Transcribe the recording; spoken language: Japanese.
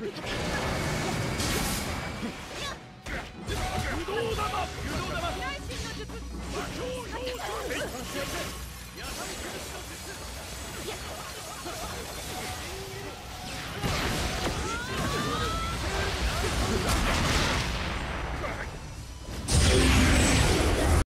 Yeah, I'm gonna get a shot this time.